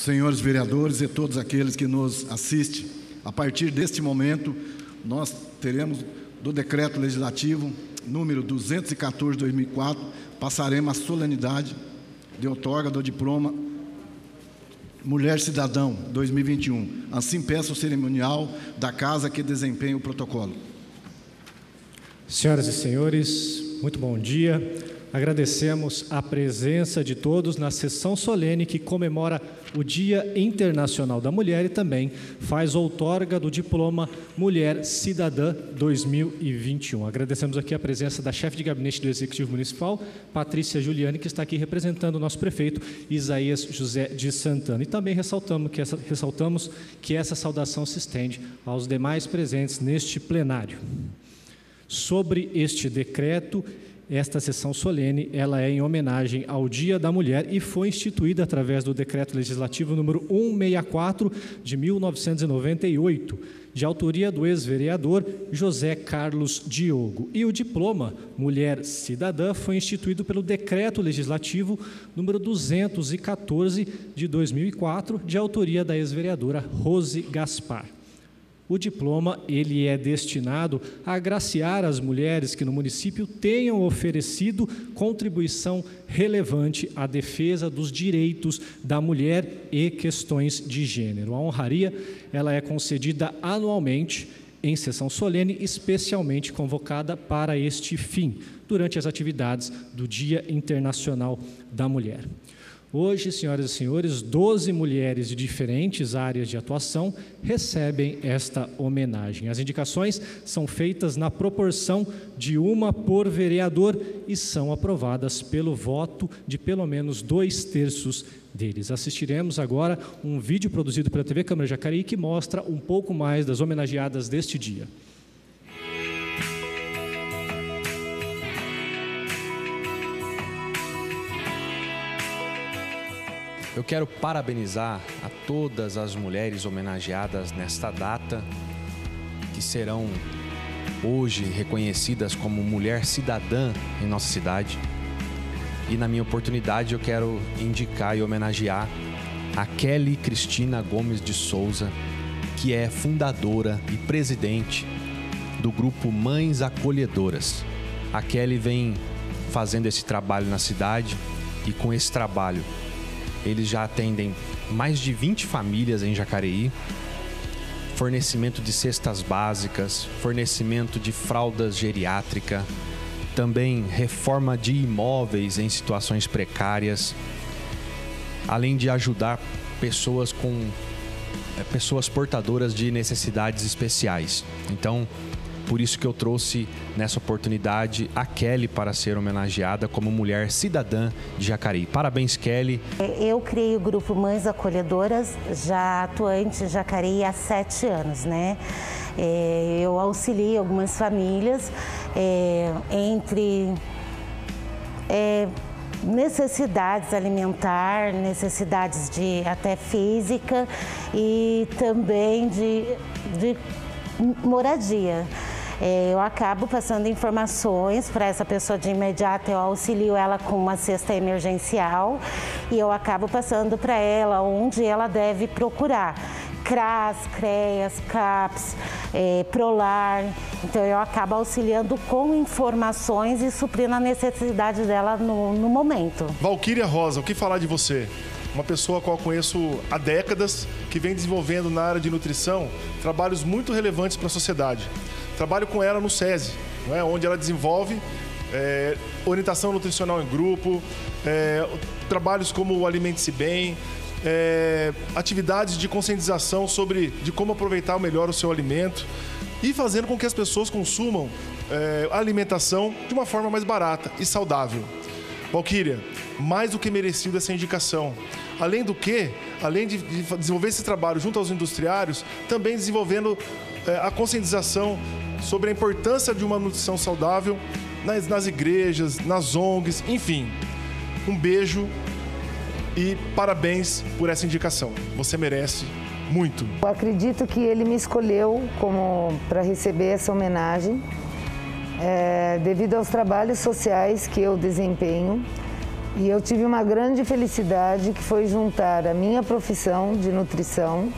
senhores vereadores e todos aqueles que nos assistem, a partir deste momento, nós teremos do decreto legislativo número 214 de 2004, passaremos a solenidade de outorga do diploma Mulher Cidadão 2021. Assim peço o cerimonial da casa que desempenha o protocolo. Senhoras e senhores, muito bom dia. Agradecemos a presença de todos na sessão solene que comemora o Dia Internacional da Mulher e também faz outorga do diploma Mulher Cidadã 2021. Agradecemos aqui a presença da chefe de gabinete do Executivo Municipal, Patrícia Giuliani, que está aqui representando o nosso prefeito Isaías José de Santana. E também ressaltamos que essa, ressaltamos que essa saudação se estende aos demais presentes neste plenário. Sobre este decreto, esta sessão solene, ela é em homenagem ao Dia da Mulher e foi instituída através do decreto legislativo número 164 de 1998, de autoria do ex-vereador José Carlos Diogo. E o diploma Mulher Cidadã foi instituído pelo decreto legislativo número 214 de 2004, de autoria da ex-vereadora Rose Gaspar. O diploma ele é destinado a agraciar as mulheres que no município tenham oferecido contribuição relevante à defesa dos direitos da mulher e questões de gênero. A honraria ela é concedida anualmente em sessão solene, especialmente convocada para este fim, durante as atividades do Dia Internacional da Mulher. Hoje, senhoras e senhores, 12 mulheres de diferentes áreas de atuação recebem esta homenagem. As indicações são feitas na proporção de uma por vereador e são aprovadas pelo voto de pelo menos dois terços deles. Assistiremos agora um vídeo produzido pela TV Câmara Jacareí que mostra um pouco mais das homenageadas deste dia. Eu quero parabenizar a todas as mulheres homenageadas nesta data, que serão hoje reconhecidas como mulher cidadã em nossa cidade. E na minha oportunidade eu quero indicar e homenagear a Kelly Cristina Gomes de Souza, que é fundadora e presidente do grupo Mães Acolhedoras. A Kelly vem fazendo esse trabalho na cidade e com esse trabalho eles já atendem mais de 20 famílias em Jacareí. Fornecimento de cestas básicas, fornecimento de fraldas geriátrica, também reforma de imóveis em situações precárias, além de ajudar pessoas com é, pessoas portadoras de necessidades especiais. Então, por isso que eu trouxe nessa oportunidade a Kelly para ser homenageada como mulher cidadã de Jacareí. Parabéns, Kelly. Eu criei o grupo Mães Acolhedoras, já atuante em Jacareí há sete anos, né? É, eu auxilio algumas famílias é, entre é, necessidades alimentar, necessidades de até física e também de, de moradia. É, eu acabo passando informações para essa pessoa de imediato, eu auxilio ela com uma cesta emergencial e eu acabo passando para ela onde ela deve procurar. CRAS, CREAS, CAPS, é, Prolar. Então eu acabo auxiliando com informações e suprindo a necessidade dela no, no momento. Valquíria Rosa, o que falar de você? Uma pessoa a qual conheço há décadas, que vem desenvolvendo na área de nutrição trabalhos muito relevantes para a sociedade. Trabalho com ela no SESI, é? onde ela desenvolve é, orientação nutricional em grupo, é, trabalhos como o Alimente-se Bem, é, atividades de conscientização sobre de como aproveitar melhor o seu alimento e fazendo com que as pessoas consumam é, alimentação de uma forma mais barata e saudável. Valquíria, mais do que merecido essa indicação. Além do que, além de, desenvolver esse trabalho junto aos industriários, também desenvolvendo a conscientização sobre a importância de uma nutrição saudável nas, nas igrejas, nas ONGs, enfim. Um beijo e parabéns por essa indicação. Você merece muito. Eu acredito que ele me escolheu como para receber essa homenagem é, devido aos trabalhos sociais que eu desempenho E eu tive uma grande felicidade que foi juntar a minha profissão de nutrição,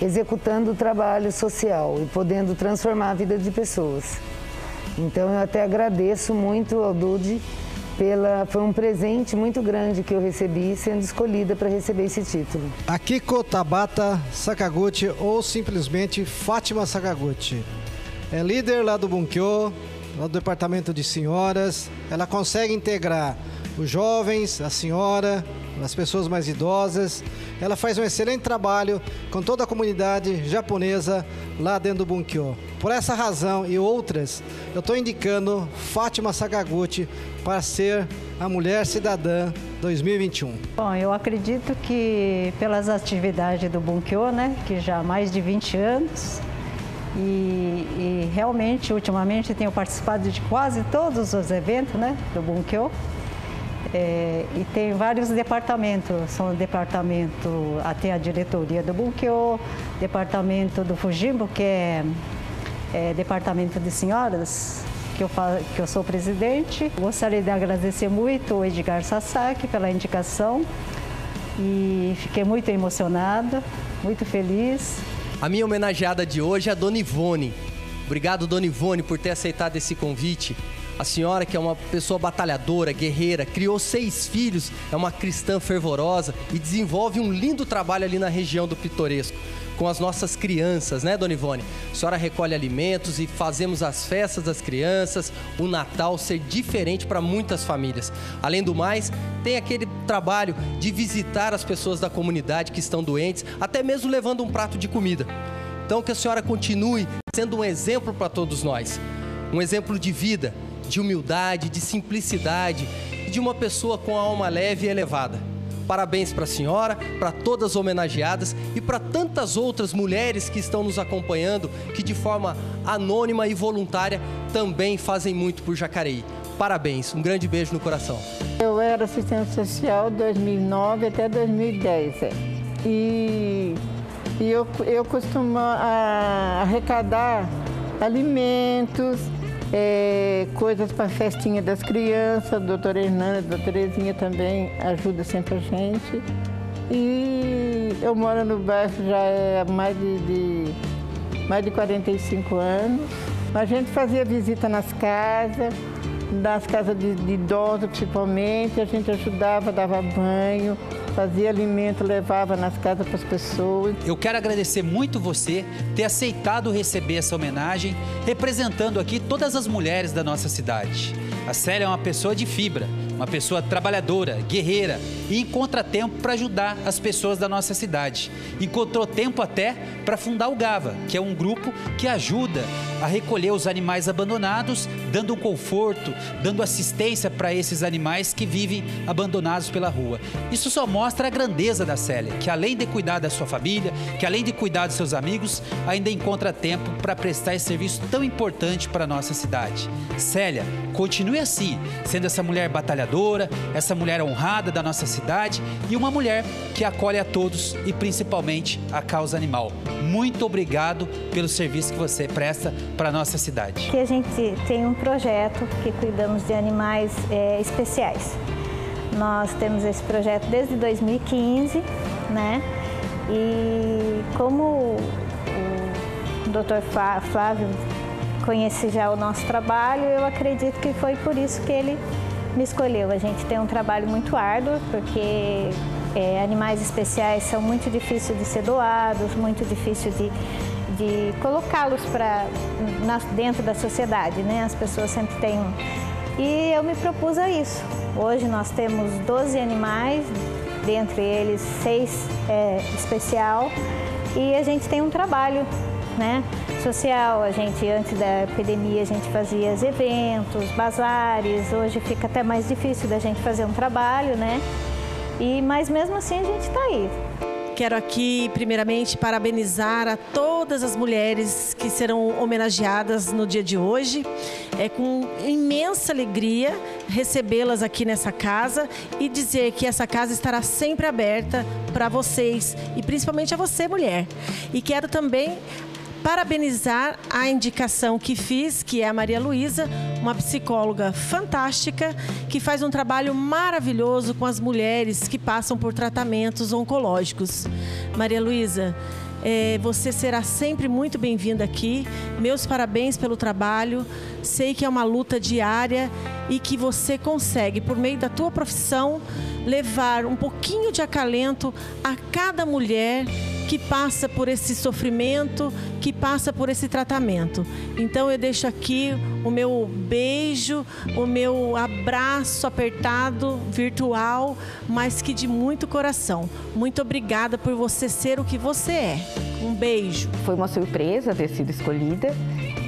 executando o trabalho social e podendo transformar a vida de pessoas. Então eu até agradeço muito ao Dude pela foi um presente muito grande que eu recebi sendo escolhida para receber esse título. Akiko Tabata Sakaguchi ou simplesmente Fátima Sakaguchi. É líder lá do Bunkyo, lá do departamento de senhoras. Ela consegue integrar os jovens, a senhora, as pessoas mais idosas. Ela faz um excelente trabalho com toda a comunidade japonesa lá dentro do Bunkyo. Por essa razão e outras, eu estou indicando Fátima Sakaguchi para ser a Mulher Cidadã 2021. Bom, eu acredito que pelas atividades do Bunkyo, né, que já há mais de 20 anos, e, e, realmente, ultimamente, tenho participado de quase todos os eventos né, do Bunkyo. É, e tem vários departamentos, são departamento, até a diretoria do Bunkyo, departamento do Fujimbo, que é, é departamento de senhoras, que eu, que eu sou presidente. Gostaria de agradecer muito o Edgar Sasaki pela indicação e fiquei muito emocionada, muito feliz. A minha homenageada de hoje é a Dona Ivone. Obrigado, Dona Ivone, por ter aceitado esse convite. A senhora, que é uma pessoa batalhadora, guerreira, criou seis filhos, é uma cristã fervorosa e desenvolve um lindo trabalho ali na região do Pitoresco com as nossas crianças, né, Dona Ivone? A senhora recolhe alimentos e fazemos as festas das crianças, o Natal ser diferente para muitas famílias. Além do mais, tem aquele trabalho de visitar as pessoas da comunidade que estão doentes, até mesmo levando um prato de comida. Então, que a senhora continue sendo um exemplo para todos nós, um exemplo de vida, de humildade, de simplicidade e de uma pessoa com a alma leve e elevada. Parabéns para a senhora, para todas as homenageadas e para tantas outras mulheres que estão nos acompanhando, que de forma anônima e voluntária também fazem muito por Jacareí. Parabéns, um grande beijo no coração. Eu era assistente social de 2009 até 2010. É. E, e eu, eu costumo arrecadar alimentos, é, coisas para a festinha das crianças, a doutora Hernanda, a doutora Terezinha também ajuda sempre a gente. E eu moro no bairro já há mais de, de, mais de 45 anos. A gente fazia visita nas casas, nas casas de, de idosos principalmente, a gente ajudava, dava banho, fazia alimento, levava nas casas para as pessoas. Eu quero agradecer muito você ter aceitado receber essa homenagem, representando aqui todas as mulheres da nossa cidade. A Célia é uma pessoa de fibra, uma pessoa trabalhadora, guerreira e encontra tempo para ajudar as pessoas da nossa cidade. Encontrou tempo até para fundar o GAVA, que é um grupo que ajuda a recolher os animais abandonados, dando um conforto, dando assistência para esses animais que vivem abandonados pela rua. Isso só mostra a grandeza da Célia, que além de cuidar da sua família, que além de cuidar dos seus amigos, ainda encontra tempo para prestar esse serviço tão importante para a nossa cidade. Célia, continue assim, sendo essa mulher batalhadora trabalhadora, essa mulher honrada da nossa cidade e uma mulher que acolhe a todos e principalmente a causa animal. Muito obrigado pelo serviço que você presta para a nossa cidade. Aqui a gente tem um projeto que cuidamos de animais é, especiais. Nós temos esse projeto desde 2015, né? E como o Dr. Flávio conhece já o nosso trabalho, eu acredito que foi por isso que ele me escolheu. A gente tem um trabalho muito árduo, porque é, animais especiais são muito difíceis de ser doados, muito difícil de, de colocá-los dentro da sociedade, né? As pessoas sempre têm um. E eu me propus a isso. Hoje nós temos 12 animais, dentre eles seis é, especial, e a gente tem um trabalho né, social. A gente, antes da epidemia, a gente fazia eventos, bazares. Hoje fica até mais difícil da gente fazer um trabalho, né? E, mas mesmo assim a gente está aí. Quero aqui, primeiramente, parabenizar a todas as mulheres que serão homenageadas no dia de hoje. É com imensa alegria recebê-las aqui nessa casa e dizer que essa casa estará sempre aberta para vocês e principalmente a você, mulher. E quero também parabenizar a indicação que fiz, que é a Maria Luísa, uma psicóloga fantástica, que faz um trabalho maravilhoso com as mulheres que passam por tratamentos oncológicos. Maria Luísa, é, você será sempre muito bem-vinda aqui. Meus parabéns pelo trabalho. Sei que é uma luta diária e que você consegue, por meio da tua profissão, levar um pouquinho de acalento a cada mulher que passa por esse sofrimento, que passa por esse tratamento. Então eu deixo aqui o meu beijo, o meu abraço apertado, virtual, mas que de muito coração. Muito obrigada por você ser o que você é. Um beijo. Foi uma surpresa ter sido escolhida.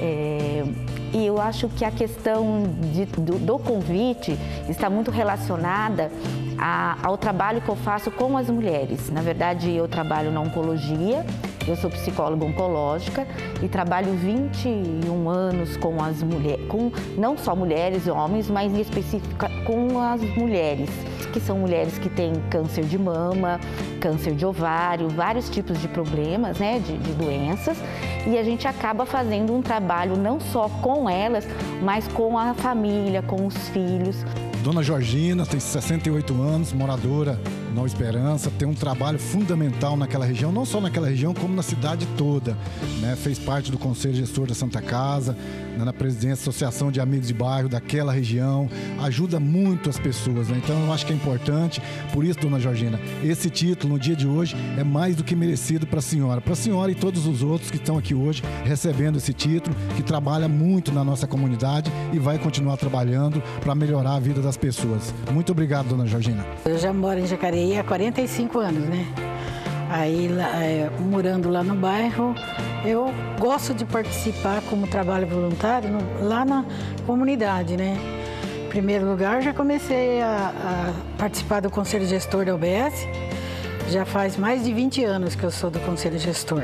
É... E eu acho que a questão de, do, do, convite está muito relacionada a, ao trabalho que eu faço com as mulheres. Na verdade, eu trabalho na oncologia, eu sou psicóloga oncológica e trabalho 21 anos com as mulheres, com não só mulheres e homens, mas em específico com as mulheres, que são mulheres que têm câncer de mama, câncer de ovário, vários tipos de problemas, né, de, de doenças. E a gente acaba fazendo um trabalho não só com elas, mas com a família, com os filhos. Dona Georgina tem 68 anos, moradora Nova Esperança, tem um trabalho fundamental naquela região, não só naquela região, como na cidade toda. Né? Fez parte do Conselho Gestor da Santa Casa, né? na presidência da Associação de Amigos de Bairro daquela região, ajuda muito as pessoas. Né? Então eu acho que é importante, por isso, dona Georgina, esse título no dia de hoje é mais do que merecido para a senhora. Para a senhora e todos os outros que estão aqui hoje recebendo esse título, que trabalha muito na nossa comunidade e vai continuar trabalhando para melhorar a vida das pessoas. Muito obrigado, dona Georgina. Eu já moro em Jacareí aí há 45 anos, né? Aí, é, morando lá no bairro, eu gosto de participar como trabalho voluntário no, lá na comunidade, né? Em primeiro lugar, já comecei a, a participar do Conselho Gestor da UBS. Já faz mais de 20 anos que eu sou do Conselho Gestor.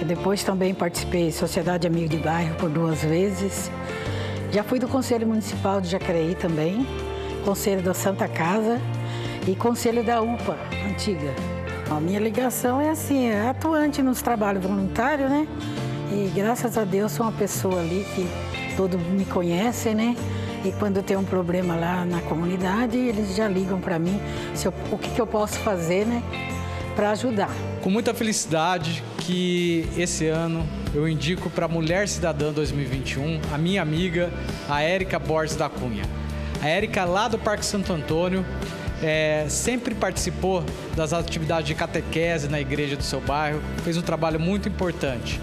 E depois também participei Sociedade Amigo de Bairro por duas vezes. Já fui do Conselho Municipal de Jacareí também, Conselho da Santa Casa e conselho da UPA, antiga. A minha ligação é assim, é atuante nos trabalhos voluntários, né? E graças a Deus sou uma pessoa ali que todo me conhece, né? E quando tem um problema lá na comunidade, eles já ligam para mim eu, o que, que eu posso fazer, né? Para ajudar. Com muita felicidade que esse ano eu indico para Mulher Cidadã 2021 a minha amiga, a Érica Borges da Cunha. A Érica lá do Parque Santo Antônio, é, sempre participou das atividades de catequese na igreja do seu bairro, fez um trabalho muito importante.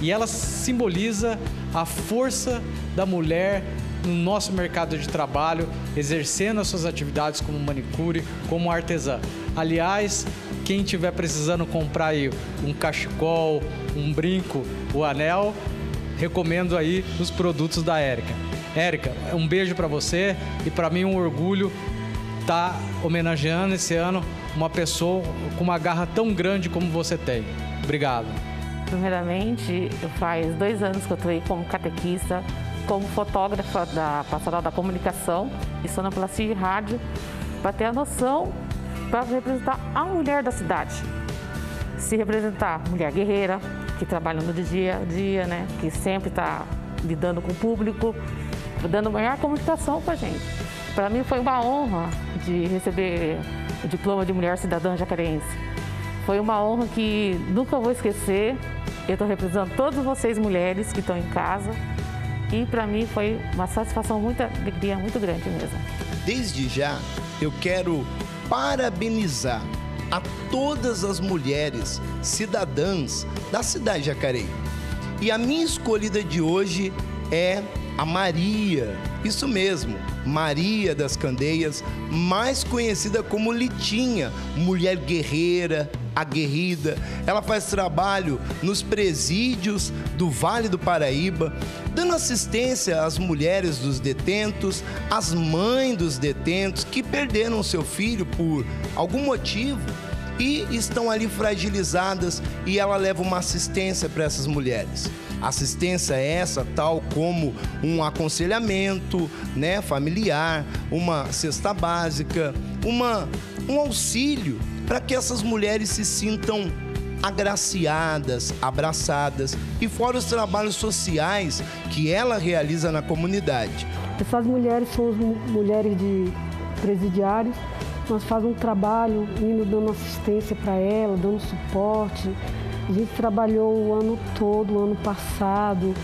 E ela simboliza a força da mulher no nosso mercado de trabalho, exercendo as suas atividades como manicure, como artesã. Aliás, quem estiver precisando comprar aí um cachecol, um brinco, o anel, recomendo aí os produtos da Érica. Érica, um beijo para você e para mim um orgulho está homenageando esse ano uma pessoa com uma garra tão grande como você tem. Obrigado. Primeiramente, faz dois anos que eu estou aí como catequista, como fotógrafa da Pastoral da Comunicação e sonoplastia e rádio, para ter a noção, para representar a mulher da cidade. Se representar mulher guerreira, que trabalha no dia a dia, né? que sempre está lidando com o público, dando maior comunicação para a gente. Para mim foi uma honra de receber o diploma de mulher cidadã jacareense. Foi uma honra que nunca vou esquecer. Eu estou representando todas vocês mulheres que estão em casa e para mim foi uma satisfação, muita alegria, muito grande mesmo. Desde já, eu quero parabenizar a todas as mulheres cidadãs da cidade de Jacareí. E a minha escolhida de hoje é a Maria. Isso mesmo, Maria das Candeias, mais conhecida como Litinha, mulher guerreira, aguerrida. Ela faz trabalho nos presídios do Vale do Paraíba, dando assistência às mulheres dos detentos, às mães dos detentos que perderam seu filho por algum motivo e estão ali fragilizadas e ela leva uma assistência para essas mulheres. Assistência é essa, tal como um aconselhamento né, familiar, uma cesta básica, uma, um auxílio para que essas mulheres se sintam agraciadas, abraçadas e fora os trabalhos sociais que ela realiza na comunidade. Essas mulheres são as mulheres de presidiários. Nós fazemos um trabalho indo dando assistência para ela, dando suporte. A gente trabalhou o ano todo, o ano passado,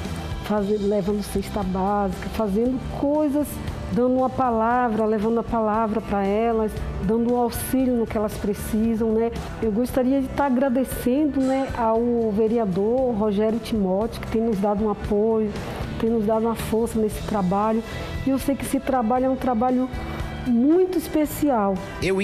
fazendo, levando cesta básica, fazendo coisas, dando uma palavra, levando a palavra para elas, dando o auxílio no que elas precisam, né? Eu gostaria de estar agradecendo, né, ao vereador Rogério Timóteo, que tem nos dado um apoio, tem nos dado uma força nesse trabalho. E eu sei que esse trabalho é um trabalho muito especial. Eu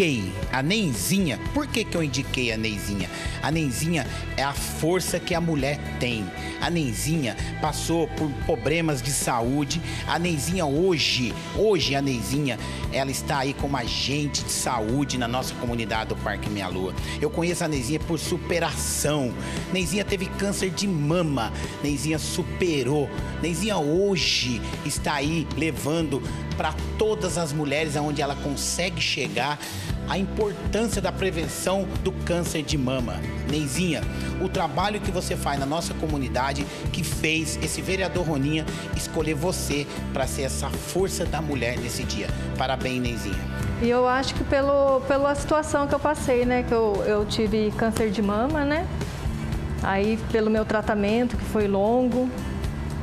indiquei a Neizinha. Por que, que eu indiquei a Neizinha? A Neizinha é a força que a mulher tem. A Neizinha passou por problemas de saúde. A Neizinha hoje, hoje a Neizinha, ela está aí como agente de saúde na nossa comunidade do Parque Minha Lua. Eu conheço a Neizinha por superação. Neizinha teve câncer de mama. Neizinha superou. Neizinha hoje está aí levando para todas as mulheres aonde ela consegue chegar a importância da prevenção do câncer de mama. Neizinha, o trabalho que você faz na nossa comunidade que fez esse vereador Roninha escolher você para ser essa força da mulher nesse dia. Parabéns, Neizinha. E eu acho que pelo, pela situação que eu passei, né? Que eu, eu tive câncer de mama, né? Aí pelo meu tratamento, que foi longo,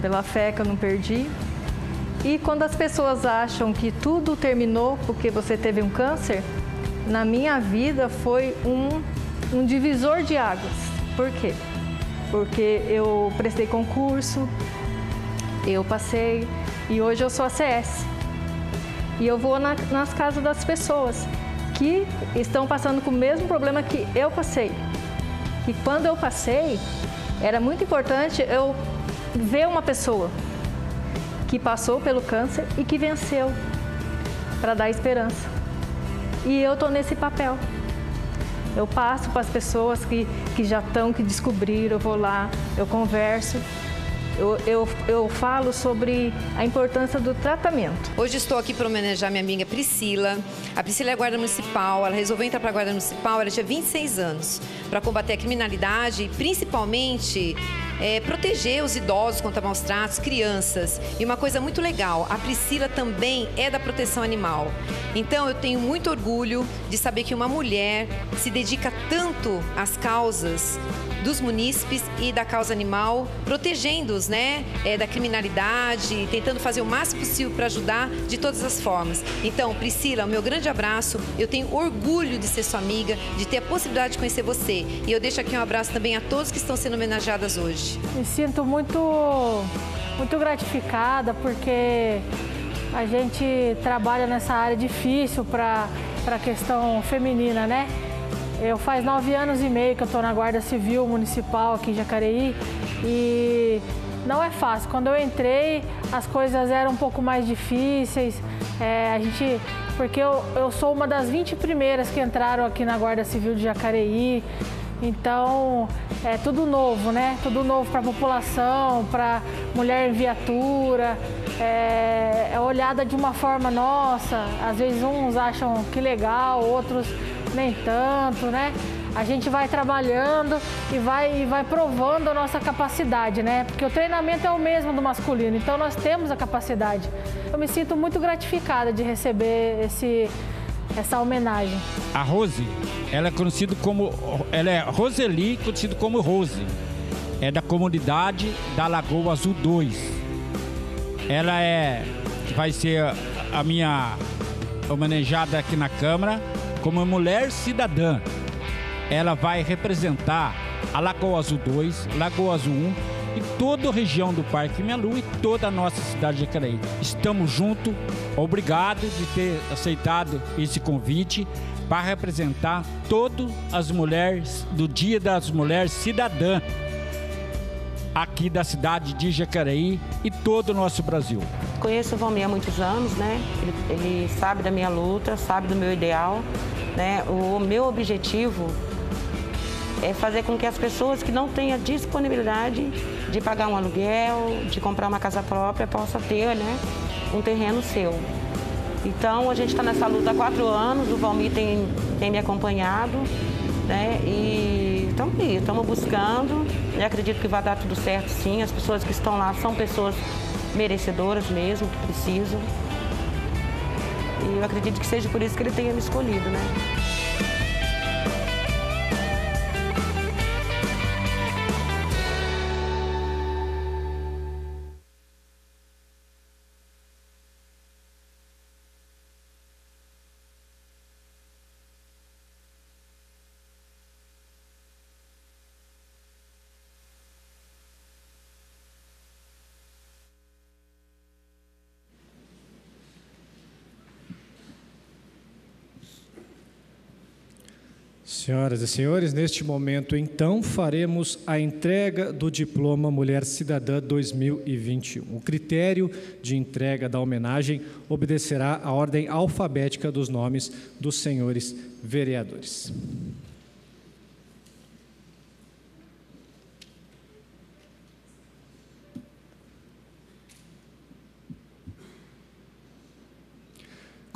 pela fé que eu não perdi. E quando as pessoas acham que tudo terminou porque você teve um câncer, na minha vida foi um, um divisor de águas. Por quê? Porque eu prestei concurso, eu passei e hoje eu sou a CS. E eu vou na, nas casas das pessoas que estão passando com o mesmo problema que eu passei. E quando eu passei, era muito importante eu ver uma pessoa que passou pelo câncer e que venceu para dar esperança. E eu estou nesse papel. Eu passo para as pessoas que, que já estão, que descobriram, eu vou lá, eu converso eu, eu, eu falo sobre a importância do tratamento. Hoje estou aqui para homenagear minha amiga Priscila. A Priscila é guarda municipal, ela resolveu entrar para a guarda municipal, ela tinha 26 anos, para combater a criminalidade e principalmente é, proteger os idosos contra maus tratos, crianças. E uma coisa muito legal, a Priscila também é da proteção animal. Então eu tenho muito orgulho de saber que uma mulher se dedica tanto às causas dos munícipes e da causa animal, protegendo-os né, é, da criminalidade, tentando fazer o máximo possível para ajudar de todas as formas. Então, Priscila, meu grande abraço. Eu tenho orgulho de ser sua amiga, de ter a possibilidade de conhecer você. E eu deixo aqui um abraço também a todos que estão sendo homenageadas hoje. Me sinto muito, muito gratificada porque a gente trabalha nessa área difícil para a questão feminina, né? Eu faz nove anos e meio que eu estou na Guarda Civil Municipal aqui em Jacareí e não é fácil. Quando eu entrei, as coisas eram um pouco mais difíceis. É, a gente, porque eu, eu sou uma das 20 primeiras que entraram aqui na Guarda Civil de Jacareí. Então, é tudo novo, né? Tudo novo para a população, para mulher em viatura. É, é olhada de uma forma nossa. Às vezes uns acham que legal, outros nem tanto, né? A gente vai trabalhando e vai, e vai provando a nossa capacidade, né? Porque o treinamento é o mesmo do masculino, então nós temos a capacidade. Eu me sinto muito gratificada de receber esse, essa homenagem. A Rose, ela é conhecida como, ela é Roseli, conhecida como Rose. É da comunidade da Lagoa Azul 2. Ela é, vai ser a minha homenageada aqui na Câmara como mulher cidadã. Ela vai representar a Lagoa Azul 2, Lagoa Azul 1 e toda a região do Parque Melu e toda a nossa cidade de Jacareí. Estamos juntos. Obrigado de ter aceitado esse convite para representar todas as mulheres do Dia das Mulheres Cidadã aqui da cidade de Jacareí e todo o nosso Brasil. Conheço o Valmir há muitos anos, né? Ele, ele, sabe da minha luta, sabe do meu ideal, né? O meu objetivo é fazer com que as pessoas que não têm a disponibilidade de pagar um aluguel, de comprar uma casa própria, possam ter, né? Um terreno seu. Então, a gente está nessa luta há quatro anos, o Valmir tem, tem me acompanhado né? E estamos buscando. E acredito que vai dar tudo certo sim. As pessoas que estão lá são pessoas merecedoras mesmo, que precisam. Eu acredito que seja por isso que ele tenha me escolhido, né? Senhoras e senhores, neste momento, então, faremos a entrega do Diploma Mulher Cidadã 2021. O critério de entrega da homenagem obedecerá à ordem alfabética dos nomes dos senhores vereadores.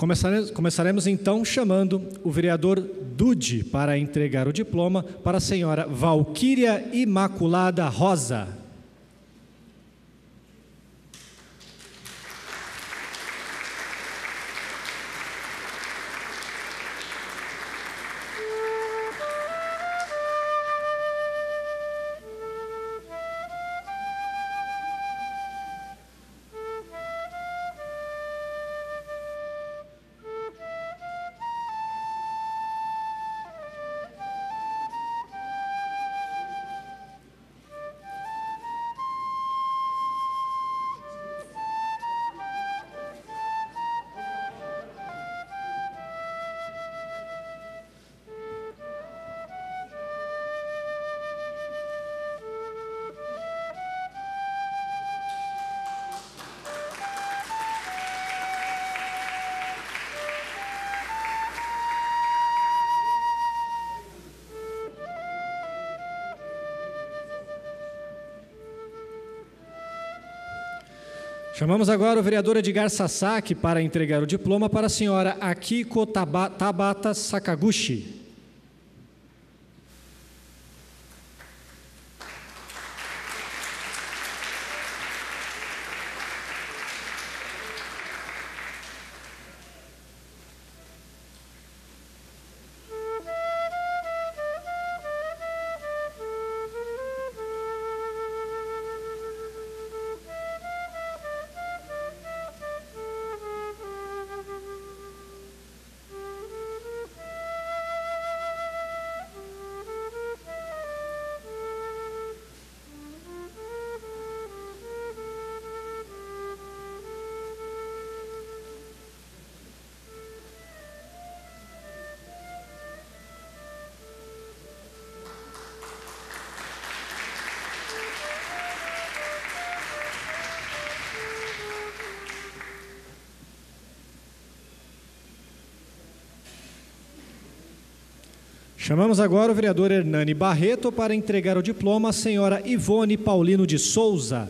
Começaremos, começaremos, então chamando o vereador Dude para entregar o diploma para a senhora Valquíria Imaculada Rosa. Chamamos agora o vereador Edgar Sasaki para entregar o diploma para a senhora Akiko Tabata Sakaguchi. Chamamos agora o vereador Hernani Barreto para entregar o diploma à senhora Ivone Paulino de Souza.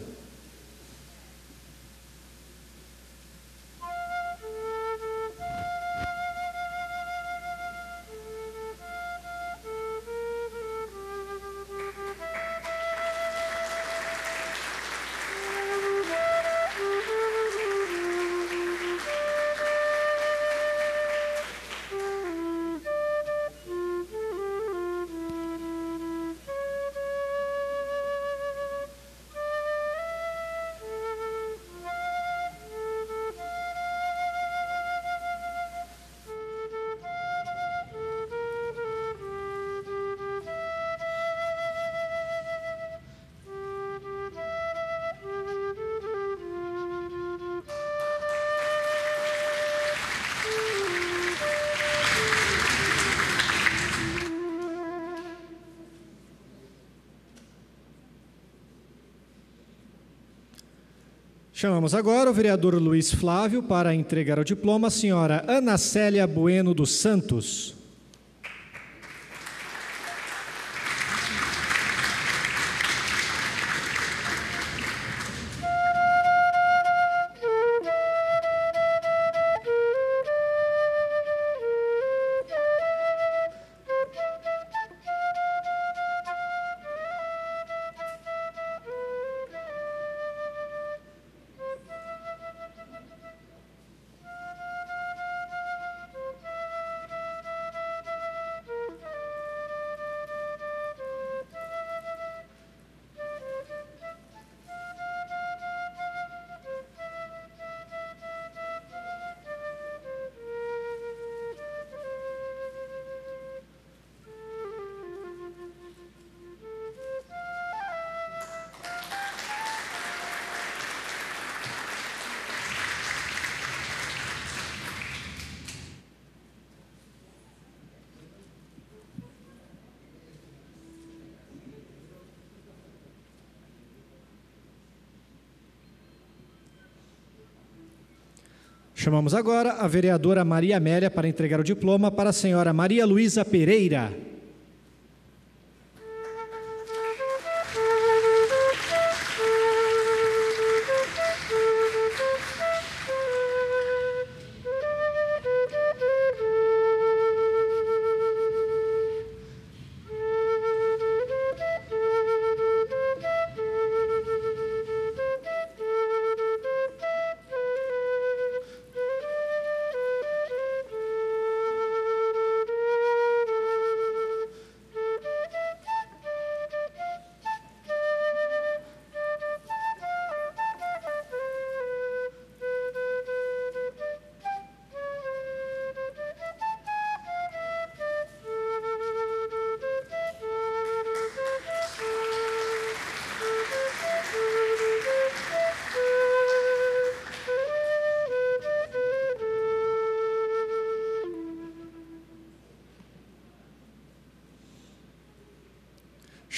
Chamamos agora o vereador Luiz Flávio para entregar o diploma à senhora Ana Célia Bueno dos Santos. Chamamos agora a vereadora Maria Amélia para entregar o diploma para a senhora Maria Luísa Pereira.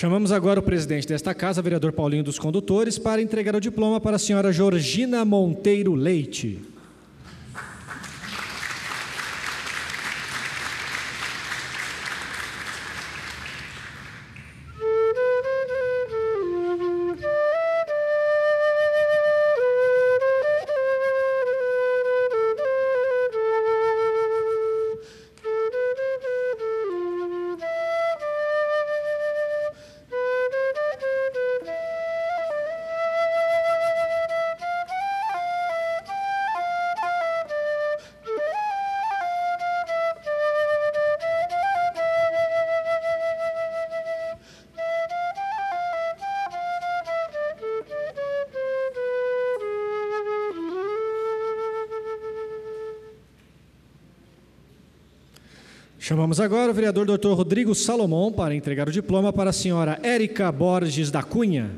Chamamos agora o presidente desta casa, vereador Paulinho dos Condutores, para entregar o diploma para a senhora Georgina Monteiro Leite. Chamamos agora o vereador Dr. Rodrigo Salomão para entregar o diploma para a senhora Érica Borges da Cunha.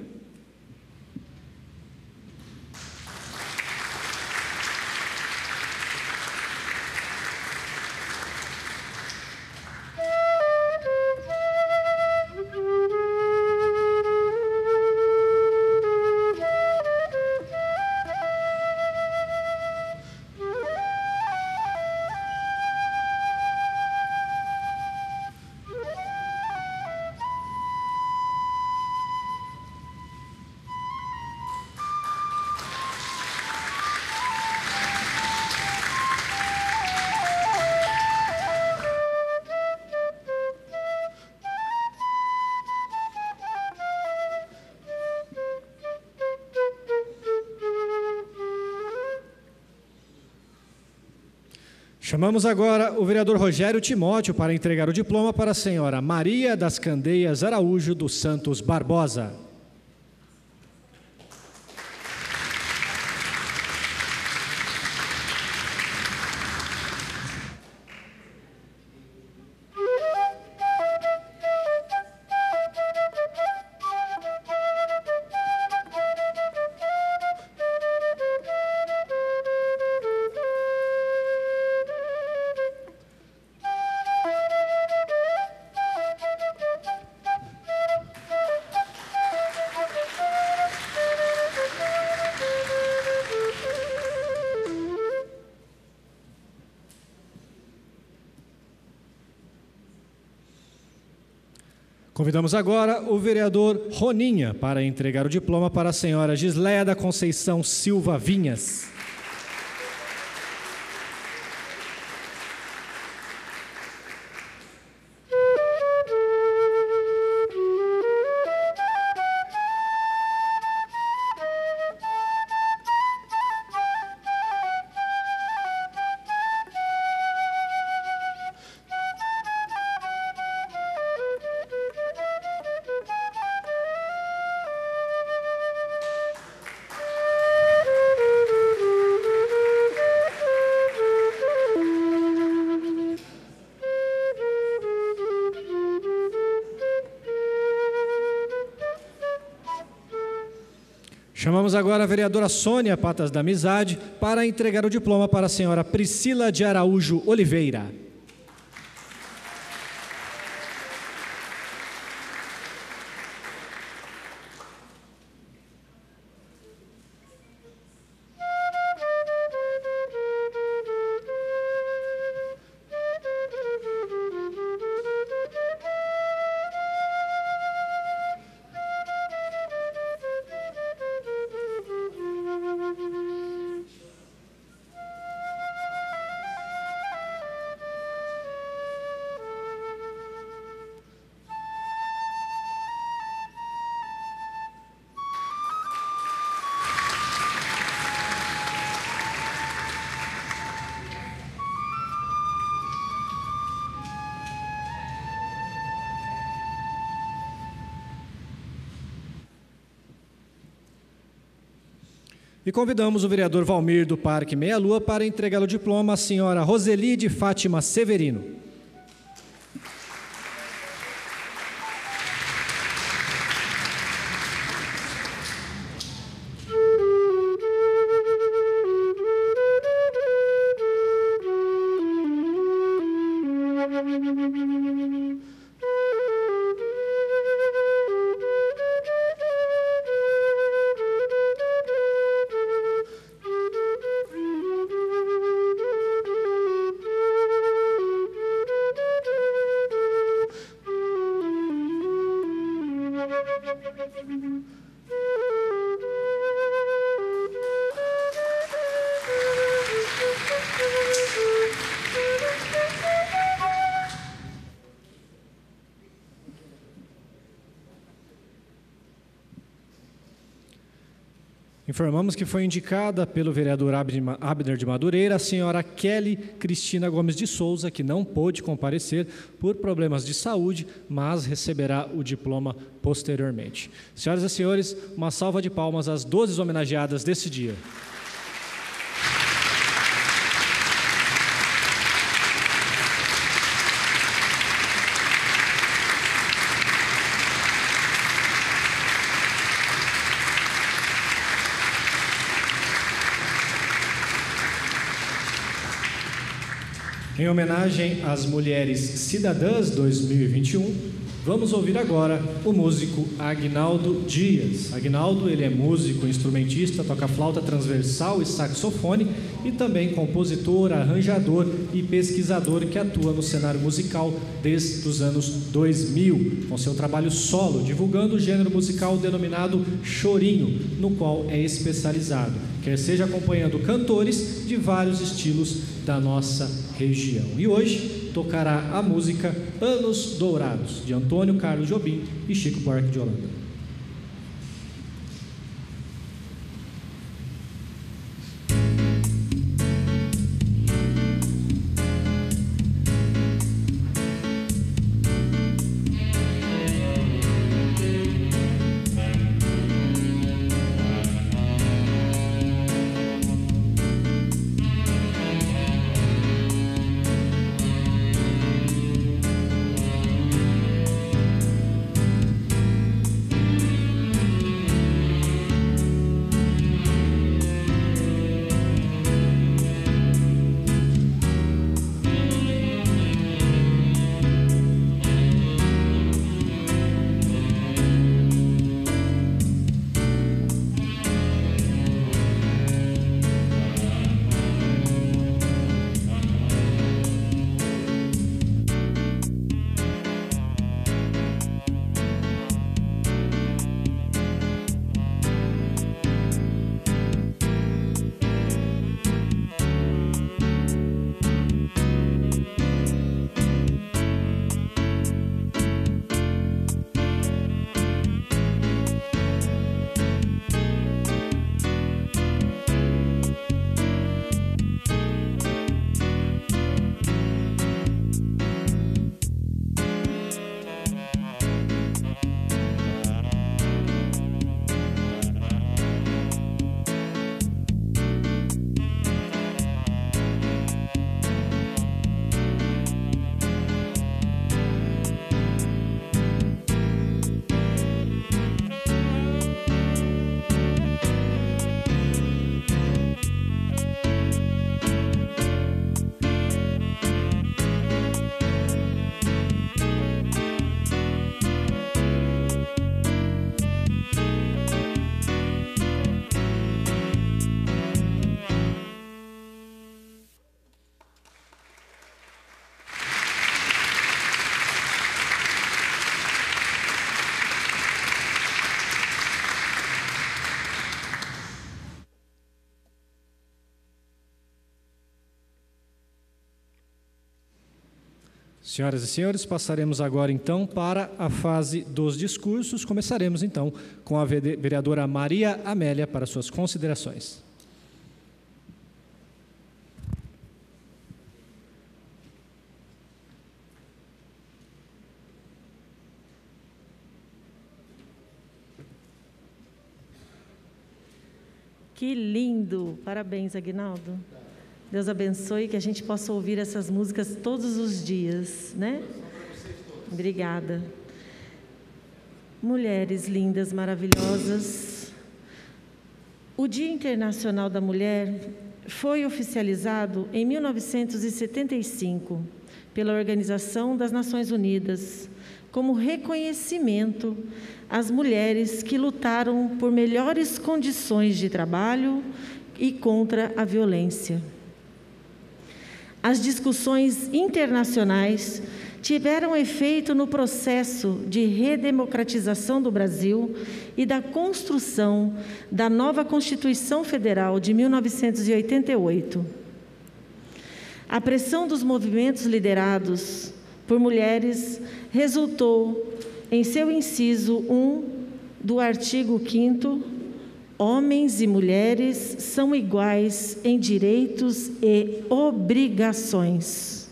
Chamamos agora o vereador Rogério Timóteo para entregar o diploma para a senhora Maria das Candeias Araújo dos Santos Barbosa. Convidamos agora o vereador Roninha para entregar o diploma para a senhora Gisleia da Conceição Silva Vinhas. Chamamos agora a vereadora Sônia Patas da Amizade para entregar o diploma para a senhora Priscila de Araújo Oliveira. Convidamos o vereador Valmir do Parque Meia Lua para entregar o diploma à senhora Roseli de Fátima Severino. Informamos que foi indicada pelo vereador Abner de Madureira a senhora Kelly Cristina Gomes de Souza, que não pôde comparecer por problemas de saúde, mas receberá o diploma posteriormente. Senhoras e senhores, uma salva de palmas às 12 homenageadas desse dia. Em homenagem às Mulheres Cidadãs 2021, vamos ouvir agora o músico Agnaldo Dias. Agnaldo, ele é músico, instrumentista, toca flauta transversal e saxofone e também compositor, arranjador e pesquisador que atua no cenário musical desde os anos 2000, com seu trabalho solo, divulgando o gênero musical denominado chorinho, no qual é especializado, quer seja acompanhando cantores de vários estilos da nossa região. E hoje tocará a música Anos Dourados, de Antônio Carlos Jobim e Chico Buarque de Holanda. Senhoras e senhores, passaremos agora então para a fase dos discursos. Começaremos então com a vereadora Maria Amélia para suas considerações. Que lindo! Parabéns, Aguinaldo. Deus abençoe que a gente possa ouvir essas músicas todos os dias, né? Obrigada. Mulheres lindas, maravilhosas. O Dia Internacional da Mulher foi oficializado em 1975 pela Organização das Nações Unidas como reconhecimento às mulheres que lutaram por melhores condições de trabalho e contra a violência. As discussões internacionais tiveram efeito no processo de redemocratização do Brasil e da construção da nova Constituição Federal de 1988. A pressão dos movimentos liderados por mulheres resultou em seu inciso 1 do artigo 5 Homens e mulheres são iguais em direitos e obrigações.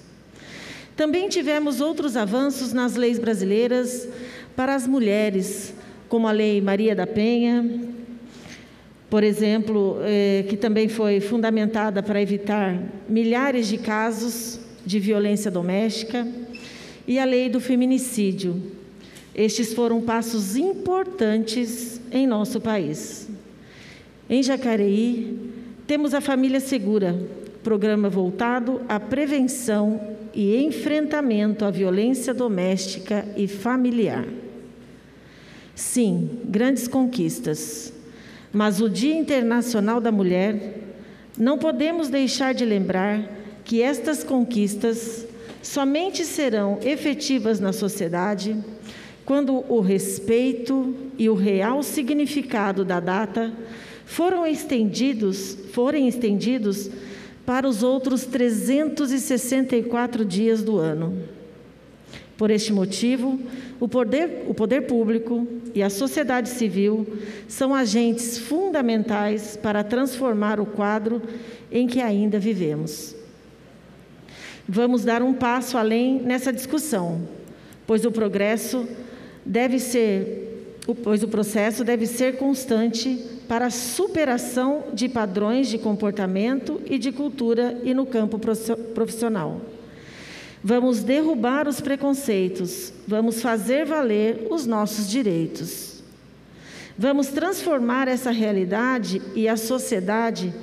Também tivemos outros avanços nas leis brasileiras para as mulheres, como a Lei Maria da Penha, por exemplo, eh, que também foi fundamentada para evitar milhares de casos de violência doméstica, e a Lei do Feminicídio. Estes foram passos importantes em nosso país. Em Jacareí, temos a Família Segura, programa voltado à prevenção e enfrentamento à violência doméstica e familiar. Sim, grandes conquistas. Mas o Dia Internacional da Mulher, não podemos deixar de lembrar que estas conquistas somente serão efetivas na sociedade quando o respeito e o real significado da data foram estendidos, forem estendidos para os outros 364 dias do ano. Por este motivo, o poder, o poder público e a sociedade civil são agentes fundamentais para transformar o quadro em que ainda vivemos. Vamos dar um passo além nessa discussão, pois o progresso deve ser pois o processo deve ser constante para a superação de padrões de comportamento e de cultura e no campo profissional. Vamos derrubar os preconceitos, vamos fazer valer os nossos direitos. Vamos transformar essa realidade e a sociedade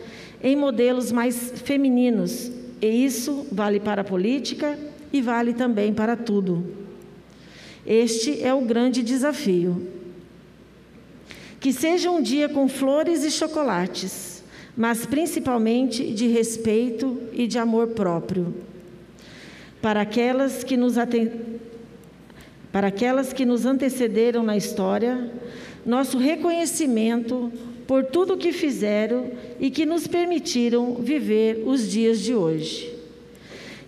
em modelos mais femininos, e isso vale para a política e vale também para tudo. Este é o grande desafio. Que seja um dia com flores e chocolates, mas principalmente de respeito e de amor próprio. Para aquelas que nos, para aquelas que nos antecederam na história, nosso reconhecimento por tudo o que fizeram e que nos permitiram viver os dias de hoje.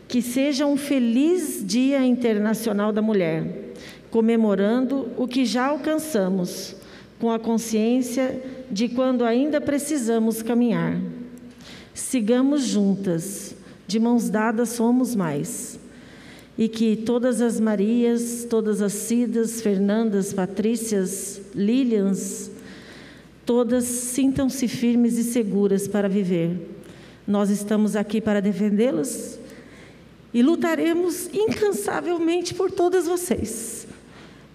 Que seja um feliz Dia Internacional da Mulher, comemorando o que já alcançamos, com a consciência de quando ainda precisamos caminhar. Sigamos juntas, de mãos dadas somos mais. E que todas as Marias, todas as Cidas, Fernandas, Patrícias, Lilians, Todas sintam-se firmes e seguras para viver. Nós estamos aqui para defendê-las e lutaremos incansavelmente por todas vocês.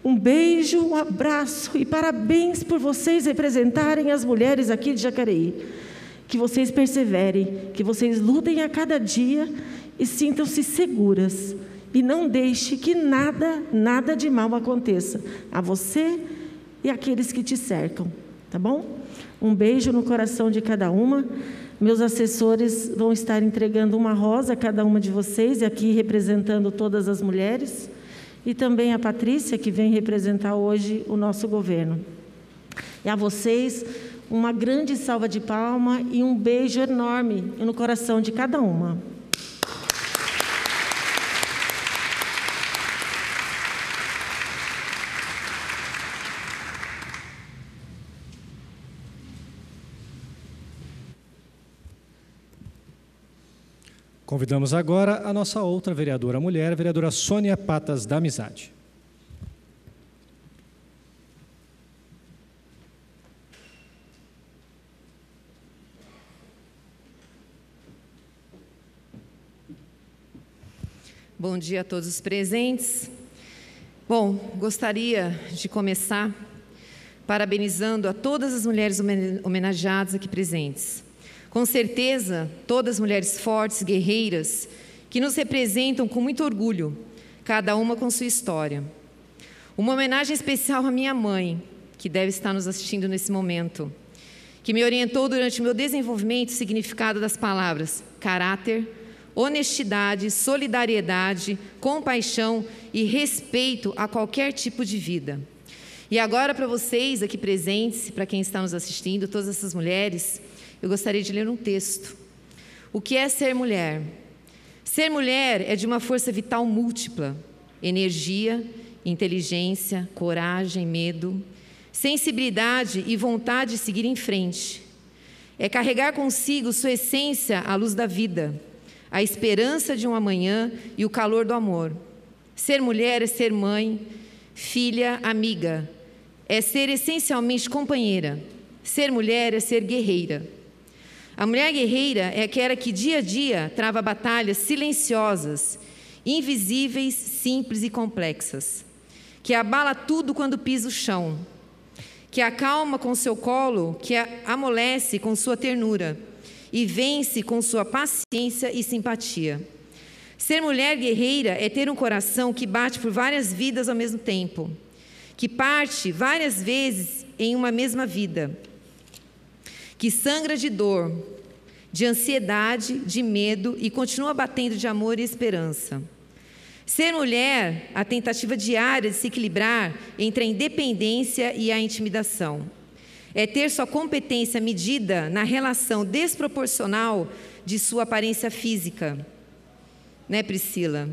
Um beijo, um abraço e parabéns por vocês representarem as mulheres aqui de Jacareí. Que vocês perseverem, que vocês lutem a cada dia e sintam-se seguras. E não deixe que nada, nada de mal aconteça a você e aqueles que te cercam. Tá bom? Um beijo no coração de cada uma. Meus assessores vão estar entregando uma rosa a cada uma de vocês, aqui representando todas as mulheres, e também a Patrícia, que vem representar hoje o nosso governo. E a vocês, uma grande salva de palma e um beijo enorme no coração de cada uma. Convidamos agora a nossa outra vereadora mulher, a vereadora Sônia Patas da Amizade. Bom dia a todos os presentes. Bom, gostaria de começar parabenizando a todas as mulheres homenageadas aqui presentes com certeza, todas mulheres fortes, guerreiras, que nos representam com muito orgulho, cada uma com sua história. Uma homenagem especial à minha mãe, que deve estar nos assistindo nesse momento, que me orientou durante meu desenvolvimento o significado das palavras caráter, honestidade, solidariedade, compaixão e respeito a qualquer tipo de vida. E agora, para vocês aqui presentes, para quem está nos assistindo, todas essas mulheres, eu gostaria de ler um texto. O que é ser mulher? Ser mulher é de uma força vital múltipla: energia, inteligência, coragem, medo, sensibilidade e vontade de seguir em frente. É carregar consigo sua essência à luz da vida a esperança de um amanhã e o calor do amor. Ser mulher é ser mãe, filha, amiga, é ser essencialmente companheira. Ser mulher é ser guerreira. A mulher guerreira é aquela que dia a dia trava batalhas silenciosas, invisíveis, simples e complexas, que abala tudo quando pisa o chão, que acalma com seu colo, que amolece com sua ternura e vence com sua paciência e simpatia. Ser mulher guerreira é ter um coração que bate por várias vidas ao mesmo tempo, que parte várias vezes em uma mesma vida, que sangra de dor, de ansiedade, de medo e continua batendo de amor e esperança. Ser mulher, a tentativa diária de se equilibrar entre a independência e a intimidação é ter sua competência medida na relação desproporcional de sua aparência física. Né, Priscila?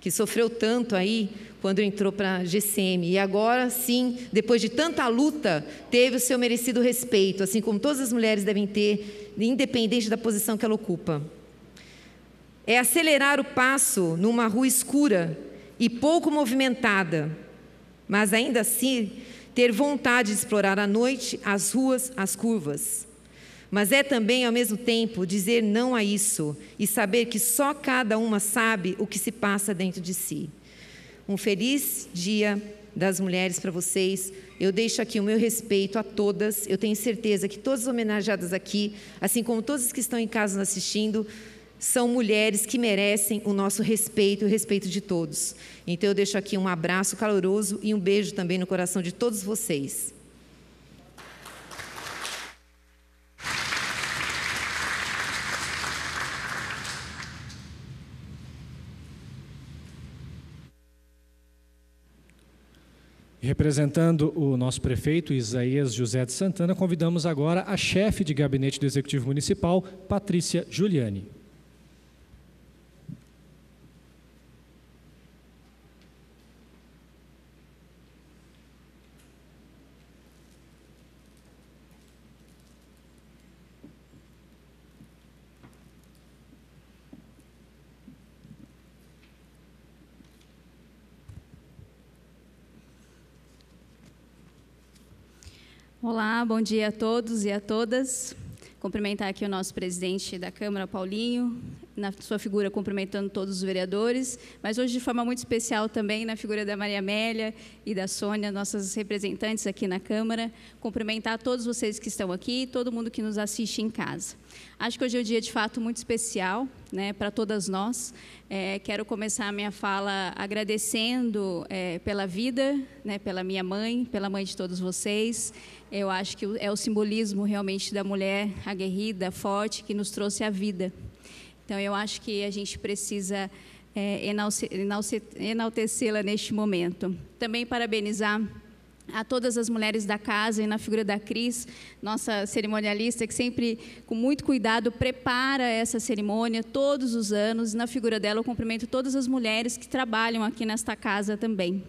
Que sofreu tanto aí quando entrou para a GCM. E agora, sim, depois de tanta luta, teve o seu merecido respeito, assim como todas as mulheres devem ter, independente da posição que ela ocupa. É acelerar o passo numa rua escura e pouco movimentada, mas ainda assim ter vontade de explorar à noite as ruas, as curvas. Mas é também, ao mesmo tempo, dizer não a isso e saber que só cada uma sabe o que se passa dentro de si. Um feliz dia das mulheres para vocês. Eu deixo aqui o meu respeito a todas. Eu tenho certeza que todas as homenageadas aqui, assim como todas que estão em casa assistindo, são mulheres que merecem o nosso respeito e o respeito de todos. Então eu deixo aqui um abraço caloroso e um beijo também no coração de todos vocês. Representando o nosso prefeito Isaías José de Santana, convidamos agora a chefe de gabinete do Executivo Municipal, Patrícia Giuliani. Olá, bom dia a todos e a todas. Cumprimentar aqui o nosso presidente da Câmara, Paulinho, na sua figura cumprimentando todos os vereadores, mas hoje de forma muito especial também na figura da Maria Amélia e da Sônia, nossas representantes aqui na Câmara, cumprimentar todos vocês que estão aqui todo mundo que nos assiste em casa. Acho que hoje é um dia de fato muito especial né, para todas nós. É, quero começar a minha fala agradecendo é, pela vida, né, pela minha mãe, pela mãe de todos vocês. Eu acho que é o simbolismo realmente da mulher aguerrida, forte, que nos trouxe a vida. Então, eu acho que a gente precisa é, enaltecê-la neste momento. Também parabenizar a todas as mulheres da casa e na figura da Cris, nossa cerimonialista, que sempre, com muito cuidado, prepara essa cerimônia todos os anos. Na figura dela, eu cumprimento todas as mulheres que trabalham aqui nesta casa também.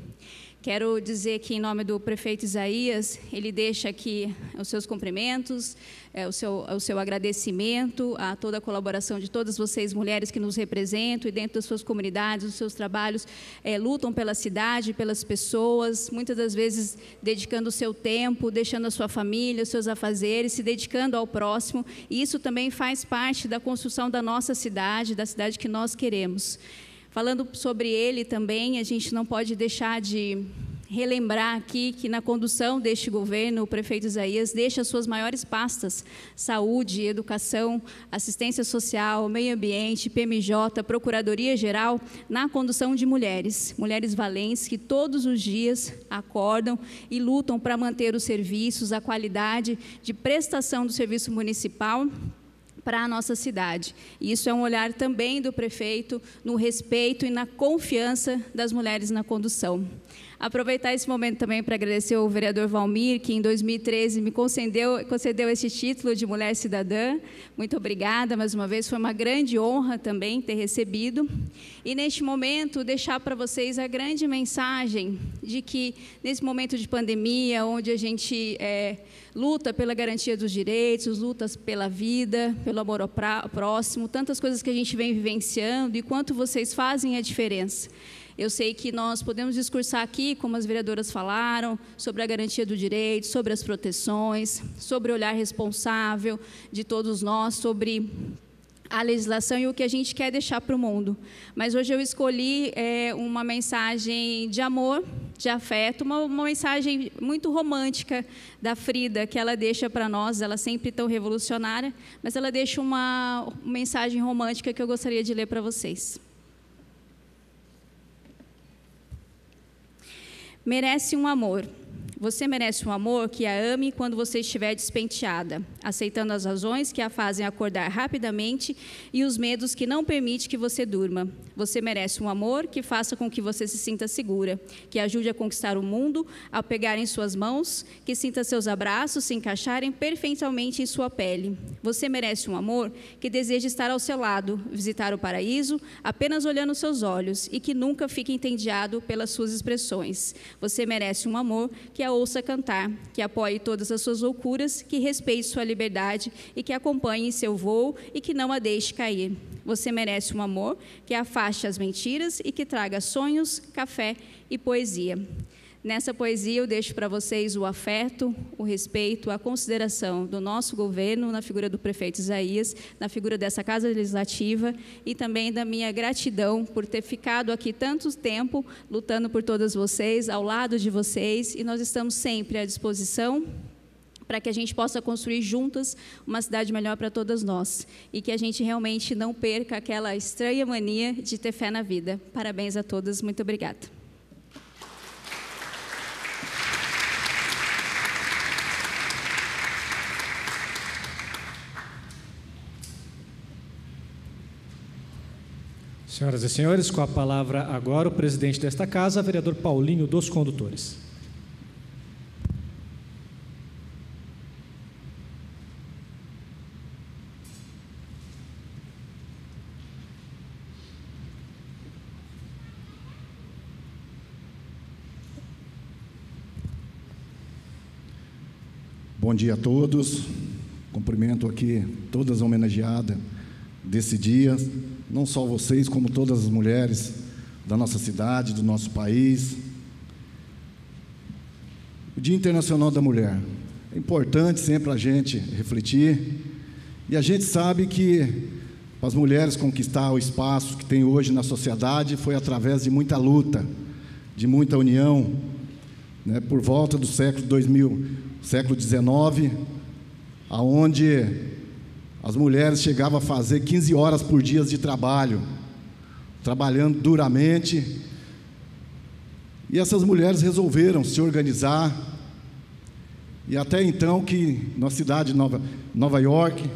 Quero dizer que, em nome do prefeito Isaías, ele deixa aqui os seus cumprimentos, é, o, seu, o seu agradecimento a toda a colaboração de todas vocês, mulheres que nos representam e dentro das suas comunidades, os seus trabalhos, é, lutam pela cidade, pelas pessoas, muitas das vezes dedicando o seu tempo, deixando a sua família, os seus afazeres, se dedicando ao próximo. E isso também faz parte da construção da nossa cidade, da cidade que nós queremos. Falando sobre ele também, a gente não pode deixar de relembrar aqui que na condução deste governo, o prefeito Isaías deixa as suas maiores pastas: saúde, educação, assistência social, meio ambiente, PMJ, Procuradoria Geral, na condução de mulheres, mulheres valentes que todos os dias acordam e lutam para manter os serviços, a qualidade de prestação do serviço municipal para a nossa cidade. E isso é um olhar também do prefeito no respeito e na confiança das mulheres na condução. Aproveitar esse momento também para agradecer ao vereador Valmir, que em 2013 me concedeu, concedeu esse título de mulher cidadã. Muito obrigada mais uma vez, foi uma grande honra também ter recebido. E neste momento, deixar para vocês a grande mensagem de que, nesse momento de pandemia, onde a gente é, luta pela garantia dos direitos, lutas pela vida, pelo amor ao próximo, tantas coisas que a gente vem vivenciando e quanto vocês fazem a diferença. Eu sei que nós podemos discursar aqui, como as vereadoras falaram, sobre a garantia do direito, sobre as proteções, sobre o olhar responsável de todos nós, sobre a legislação e o que a gente quer deixar para o mundo. Mas hoje eu escolhi é, uma mensagem de amor, de afeto, uma, uma, mensagem muito romântica da Frida, que ela deixa para nós, ela sempre tão revolucionária, mas ela deixa uma mensagem romântica que eu gostaria de ler para vocês. Merece um amor. Você merece um amor que a ame quando você estiver despenteada, aceitando as razões que a fazem acordar rapidamente e os medos que não permitem que você durma. Você merece um amor que faça com que você se sinta segura, que ajude a conquistar o mundo, a pegar em suas mãos, que sinta seus abraços se encaixarem perfeitamente em sua pele. Você merece um amor que deseje estar ao seu lado, visitar o paraíso, apenas olhando seus olhos e que nunca fique entediado pelas suas expressões. Você merece um amor que a ouça cantar, que apoie todas as suas loucuras, que respeite sua liberdade e que acompanhe seu voo e que não a deixe cair. Você merece um amor que afaste as mentiras e que traga sonhos, café e poesia. Nessa poesia, eu deixo para vocês o afeto, o respeito, a consideração do nosso governo, na figura do prefeito Isaías, na figura dessa Casa Legislativa e também da minha gratidão por ter ficado aqui tanto tempo lutando por todas vocês, ao lado de vocês, e nós estamos sempre à disposição para que a gente possa construir juntas uma cidade melhor para todas nós e que a gente realmente não perca aquela estranha mania de ter fé na vida. Parabéns a todas, muito obrigada. Senhoras e senhores, com a palavra agora o presidente desta casa, vereador Paulinho dos Condutores. Bom dia a todos. Cumprimento aqui todas as homenageadas desse dia, não só vocês, como todas as mulheres da nossa cidade, do nosso país. O Dia Internacional da Mulher. É importante sempre a gente refletir, e a gente sabe que as mulheres conquistar o espaço que tem hoje na sociedade foi através de muita luta, de muita união, né, por volta do século 2000, século 19, aonde as mulheres chegavam a fazer 15 horas por dia de trabalho, trabalhando duramente. E essas mulheres resolveram se organizar. E até então que na cidade de Nova, Nova York,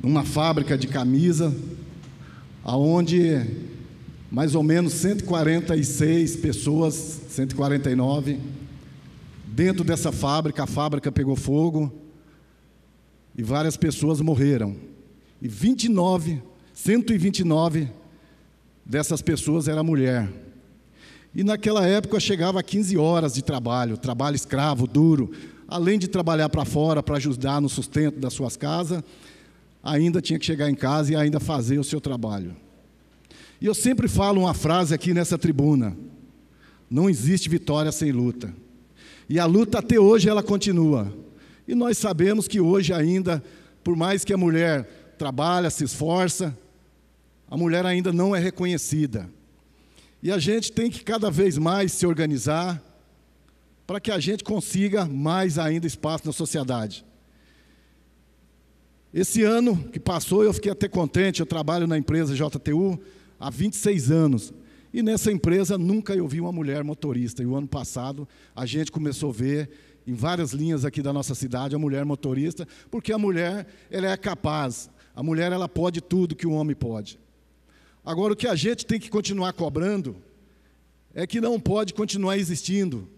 numa fábrica de camisa, aonde mais ou menos 146 pessoas, 149, dentro dessa fábrica, a fábrica pegou fogo e várias pessoas morreram. E 29, 129 dessas pessoas era mulher. E naquela época chegava a 15 horas de trabalho, trabalho escravo, duro. Além de trabalhar para fora para ajudar no sustento das suas casas, ainda tinha que chegar em casa e ainda fazer o seu trabalho. E eu sempre falo uma frase aqui nessa tribuna: não existe vitória sem luta. E a luta até hoje ela continua. E nós sabemos que hoje ainda, por mais que a mulher trabalha, se esforça, a mulher ainda não é reconhecida. E a gente tem que cada vez mais se organizar para que a gente consiga mais ainda espaço na sociedade. Esse ano que passou, eu fiquei até contente, eu trabalho na empresa JTU há 26 anos. E nessa empresa nunca eu vi uma mulher motorista. E o ano passado a gente começou a ver em várias linhas aqui da nossa cidade a mulher motorista, porque a mulher ela é capaz, a mulher ela pode tudo que o homem pode. Agora o que a gente tem que continuar cobrando é que não pode continuar existindo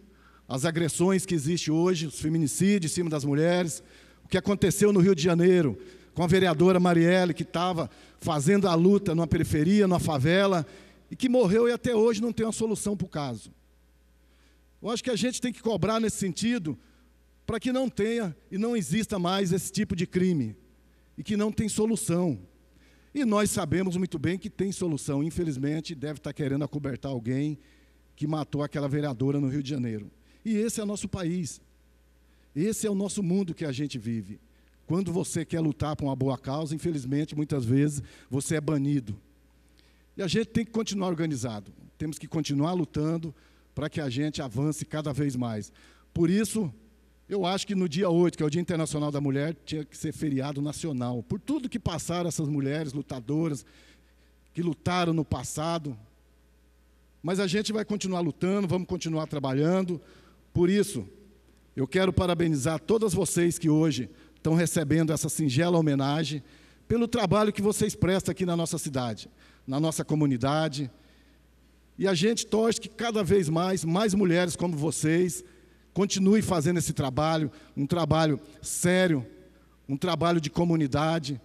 as agressões que existem hoje, os feminicídios em cima das mulheres, o que aconteceu no Rio de Janeiro com a vereadora Marielle, que estava fazendo a luta numa periferia, numa favela, e que morreu e até hoje não tem uma solução para o caso. Eu acho que a gente tem que cobrar nesse sentido para que não tenha e não exista mais esse tipo de crime e que não tem solução. E nós sabemos muito bem que tem solução. Infelizmente, deve estar querendo acobertar alguém que matou aquela vereadora no Rio de Janeiro. E esse é o nosso país. Esse é o nosso mundo que a gente vive. Quando você quer lutar por uma boa causa, infelizmente, muitas vezes, você é banido. E a gente tem que continuar organizado. Temos que continuar lutando para que a gente avance cada vez mais. Por isso, eu acho que no dia 8, que é o Dia Internacional da Mulher, tinha que ser feriado nacional. Por tudo que passaram essas mulheres lutadoras, que lutaram no passado. Mas a gente vai continuar lutando, vamos continuar trabalhando. Por isso, eu quero parabenizar todas vocês que hoje estão recebendo essa singela homenagem pelo trabalho que vocês prestam aqui na nossa cidade, na nossa comunidade. E a gente torce que cada vez mais, mais mulheres como vocês, continuem fazendo esse trabalho, um trabalho sério, um trabalho de comunidade,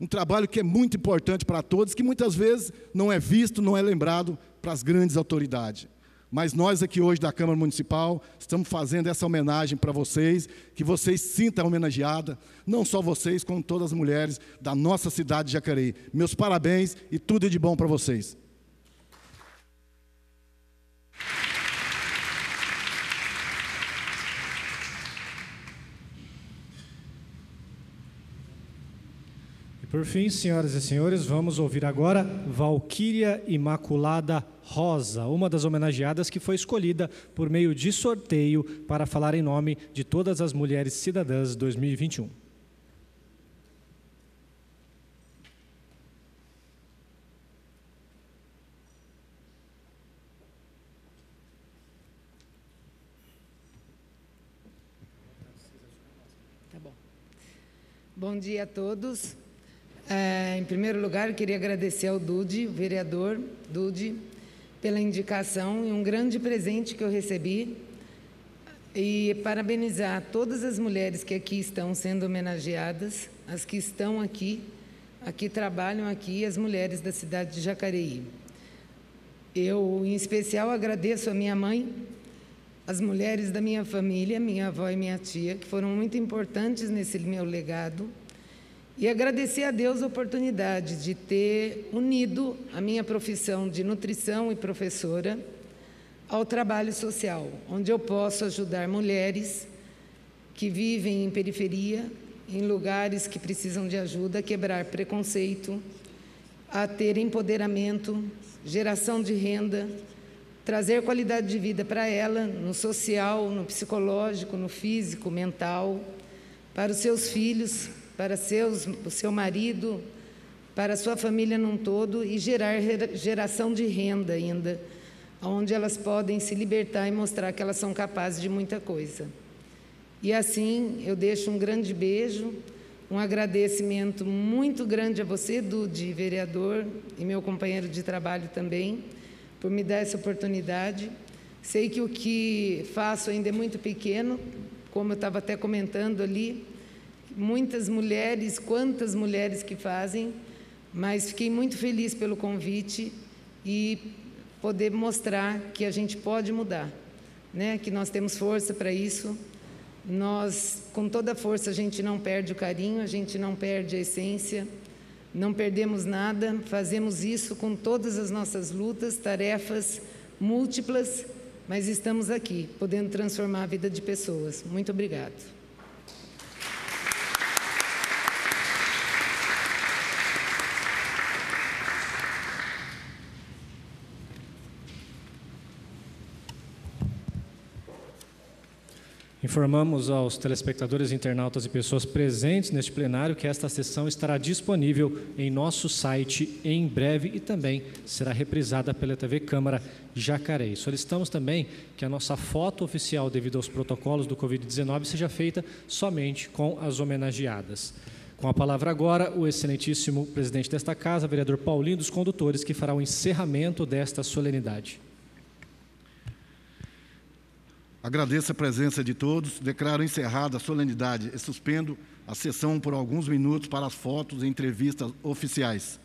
um trabalho que é muito importante para todos, que muitas vezes não é visto, não é lembrado para as grandes autoridades. Mas nós aqui hoje da Câmara Municipal estamos fazendo essa homenagem para vocês, que vocês sintam homenageada, não só vocês, como todas as mulheres da nossa cidade de Jacareí. Meus parabéns e tudo de bom para vocês. Por fim, senhoras e senhores, vamos ouvir agora Valquíria Imaculada Rosa, uma das homenageadas que foi escolhida por meio de sorteio para falar em nome de todas as mulheres cidadãs 2021. Tá bom. Bom dia a todos. É, em primeiro lugar, queria agradecer ao Dude, vereador Dude, pela indicação e um grande presente que eu recebi. E parabenizar todas as mulheres que aqui estão sendo homenageadas, as que estão aqui, aqui trabalham aqui, as mulheres da cidade de Jacareí. Eu, em especial, agradeço a minha mãe, as mulheres da minha família, minha avó e minha tia, que foram muito importantes nesse meu legado e agradecer a Deus a oportunidade de ter unido a minha profissão de nutrição e professora ao trabalho social, onde eu posso ajudar mulheres que vivem em periferia, em lugares que precisam de ajuda, a quebrar preconceito, a ter empoderamento, geração de renda, trazer qualidade de vida para ela, no social, no psicológico, no físico, mental, para os seus filhos, para seus, o seu marido, para sua família num todo e gerar geração de renda ainda, onde elas podem se libertar e mostrar que elas são capazes de muita coisa. E assim, eu deixo um grande beijo, um agradecimento muito grande a você, Dude, vereador, e meu companheiro de trabalho também, por me dar essa oportunidade. Sei que o que faço ainda é muito pequeno, como eu estava até comentando ali, muitas mulheres, quantas mulheres que fazem, mas fiquei muito feliz pelo convite e poder mostrar que a gente pode mudar, né? Que nós temos força para isso. Nós, com toda força, a gente não perde o carinho, a gente não perde a essência, não perdemos nada, fazemos isso com todas as nossas lutas, tarefas múltiplas, mas estamos aqui, podendo transformar a vida de pessoas. Muito obrigado. Informamos aos telespectadores, internautas e pessoas presentes neste plenário que esta sessão estará disponível em nosso site em breve e também será reprisada pela TV Câmara Jacareí. Solicitamos também que a nossa foto oficial, devido aos protocolos do Covid-19, seja feita somente com as homenageadas. Com a palavra agora, o excelentíssimo presidente desta casa, vereador Paulinho dos Condutores, que fará o encerramento desta solenidade. Agradeço a presença de todos, declaro encerrada a solenidade e suspendo a sessão por alguns minutos para as fotos e entrevistas oficiais.